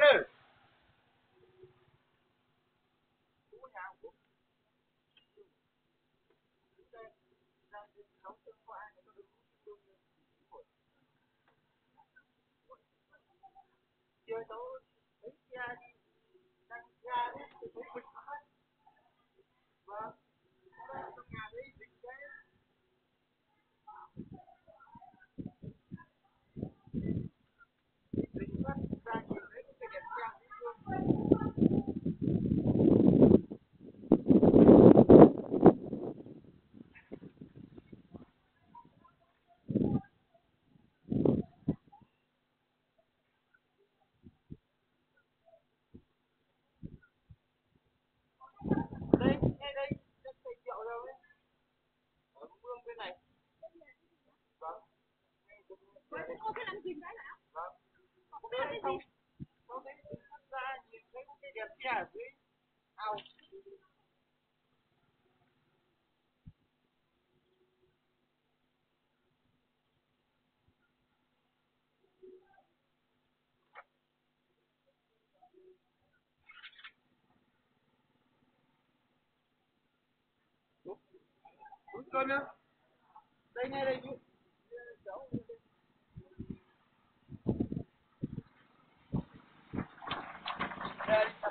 lên đi chơi ra đi ra hết trong nhà đi dịch đấy dịch mất ra nhìn thấy cái đẹp trang đi luôn đây ngay đây đất cây triệu đâu đấy ở mương bên này vâng Ô, cái làm gì đấy hả? vâng. Không biết cái gì. Từ xuất ra nhìn thấy cái đẹp kia ở dưới? Ao. Đúng. Cơn nhá. Đây ngay đây chú Yeah.